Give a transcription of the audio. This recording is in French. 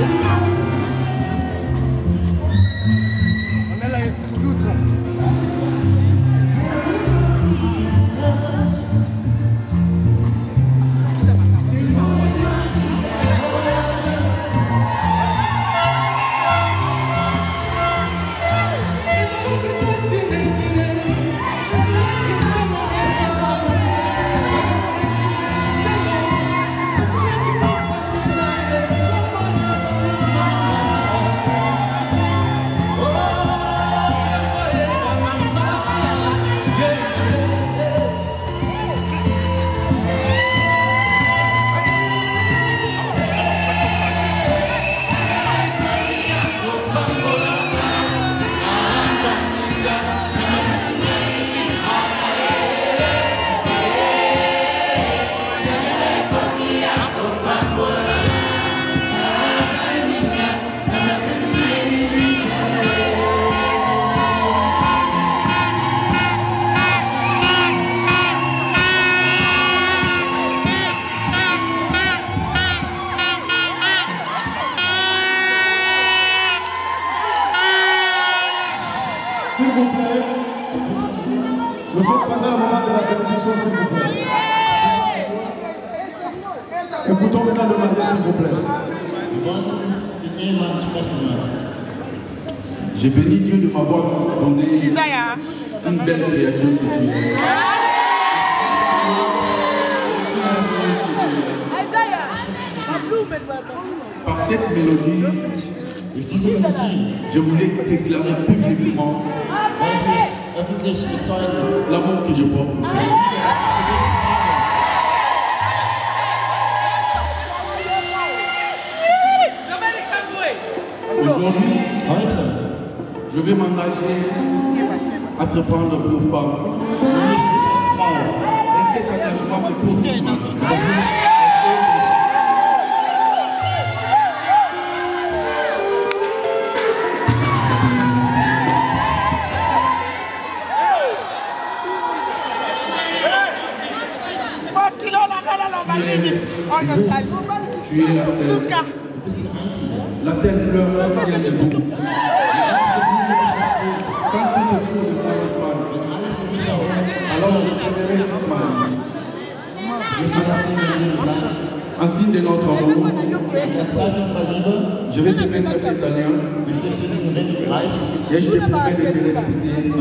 Música de la bénédiction, s'il vous plaît. Écoutons maintenant le marié, s'il vous plaît. Je bénis Dieu de m'avoir donné une belle créature que Dieu. Par cette mélodie, je je voulais déclarer publiquement öffentlich bezeugen, l'amour que je porte pour toi. die Liebe, das ich für dich trage. Dominican boy. Aujourd'hui, Heute je vais m'engager à te prendre pour femme. nehme ich dich als Frau. Et cet engagement, c'est pour toute ma vie. Bist die Einzige. la seule fleur qui tient debout. Die um du mein Leben bleibst. En signe de notre amour, je vais te mettre cette alliance et je te promets de te respecter,